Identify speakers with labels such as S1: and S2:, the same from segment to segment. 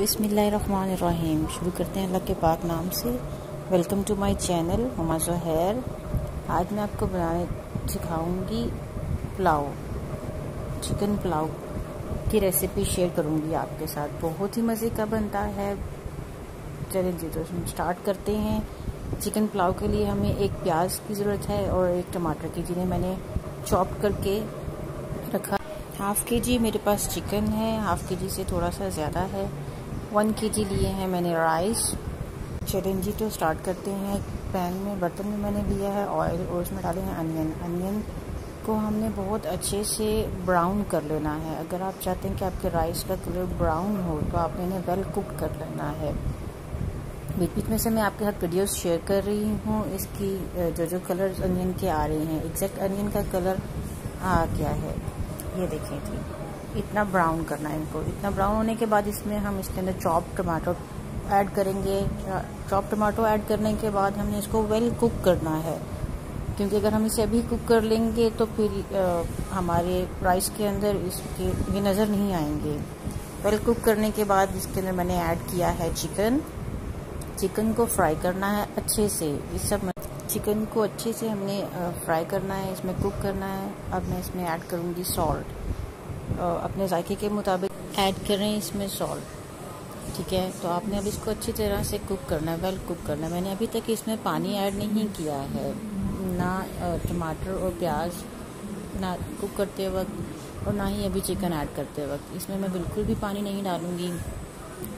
S1: बिसमीम शुरू करते हैं अल्लाह के पाक नाम से। वेलकम टू माय चैनल हमा जहैर आज मैं आपको बनाने सिखाऊँगी पुलाव चिकन पुलाव की रेसिपी शेयर करूँगी आपके साथ। बहुत ही मज़े का बनता है। चलिए जी तो हम स्टार्ट करते हैं। चिकन पुलाव के लिए हमें एक प्याज की ज़रूरत है और एक टमाटर की, जिन्हें मैंने चॉप करके रखा। हाफ़ के जी मेरे पास चिकन है। हाफ़ के जी से थोड़ा सा ज़्यादा है। वन के जी लिए हैं मैंने राइस चलें जी तो स्टार्ट करते हैं पैन में, बर्तन में मैंने लिया है ऑयल और उसमें डाले हैं अनियन अनियन को हमने बहुत अच्छे से ब्राउन कर लेना है। अगर आप चाहते हैं कि आपके राइस का कलर ब्राउन हो तो आपने इन्हें वेल कुक कर लेना है। बीच बीच में से मैं आपके साथ वीडियोस शेयर कर रही हूँ। इसकी जो जो कलर अनियन के आ रहे हैं। एग्जैक्ट अनियन का कलर आ गया है। ये देखें थी इतना ब्राउन करना है इनको। इतना ब्राउन होने के बाद इसमें हम इसके अंदर चॉप टमाटो ऐड करेंगे। चॉप टमाटो ऐड करने के बाद हमने इसको वेल कुक करना है। क्योंकि अगर हम इसे अभी कुक कर लेंगे तो फिर आ, हमारे राइस के अंदर इसके ये नज़र नहीं आएँगे। वेल कुक करने के बाद इसके अंदर मैंने ऐड किया है चिकन चिकन को फ्राई करना है अच्छे से। इस सब चिकन को अच्छे से हमने फ्राई करना है इसमें कुक करना है। अब मैं इसमें ऐड करूँगी सॉल्ट अपने जायके के मुताबिक ऐड करें इसमें सॉल्ट ठीक है? तो आपने अब इसको अच्छी तरह से कुक करना है वेल कुक करना है। मैंने अभी तक इसमें पानी ऐड नहीं किया है, ना टमाटर और प्याज, ना कुक करते वक्त और ना ही अभी चिकन ऐड करते वक्त। इसमें मैं बिल्कुल भी पानी नहीं डालूँगी।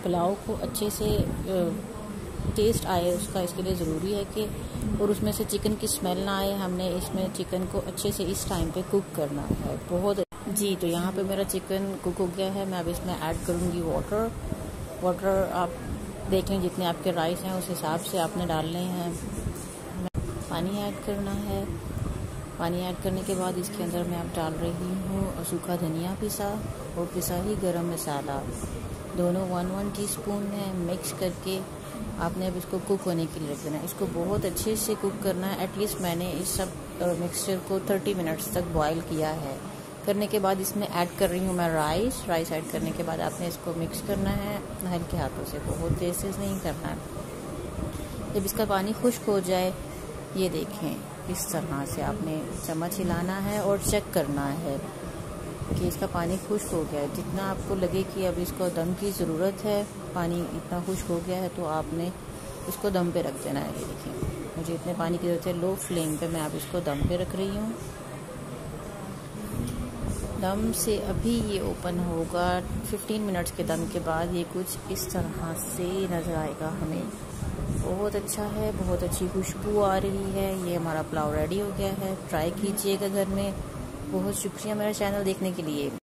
S1: पुलाव को अच्छे से टेस्ट आए, उसका इसके लिए ज़रूरी है कि, और उसमें से चिकन की स्मेल ना आए, हमने इसमें चिकन को अच्छे से इस टाइम पे कुक करना है। बहुत जी तो यहाँ पे मेरा चिकन कुक हो गया है। मैं अब इसमें ऐड करूँगी वाटर वाटर आप देख लें जितने आपके राइस हैं, उस हिसाब से आपने डालने हैं। पानी ऐड करना है। पानी ऐड करने के बाद इसके अंदर मैं अब डाल रही हूँ सूखा धनिया पिसा और पिसा ही गरम मसाला। दोनों वन वन टीस्पून है मिक्स करके आपने अब इसको कुक होने के लिए रख देना है। इसको बहुत अच्छे से कुक करना है। एटलीस्ट मैंने इस सब मिक्सचर को 30 मिनट्स तक बॉईल किया है। करने के बाद इसमें ऐड कर रही हूँ मैं राइस राइस ऐड करने के बाद आपने इसको मिक्स करना है. हल्के हाथों से बहुत तेज से नहीं करना है। जब इसका पानी खुश्क हो जाए, ये देखें, इस तरह से आपने चम्मच हिलाना है और चेक करना है कि इसका पानी खुश्क हो गया है। जितना आपको लगे कि अब इसको दम की ज़रूरत है, पानी इतना खुश्क हो गया है तो आपने इसको दम पे रख देना है। ये देखिए मुझे इतने पानी की ज़रूरत है लो फ्लेम पे मैं अब इसको दम पे रख रही हूँ। दम से अभी ये ओपन होगा। 15 मिनट्स के दम के बाद ये कुछ इस तरह से नज़र आएगा हमें। बहुत अच्छा है, बहुत अच्छी खुशबू आ रही है। ये हमारा पुलाव रेडी हो गया है। ट्राई कीजिएगा घर में। बहुत शुक्रिया मेरा चैनल देखने के लिए।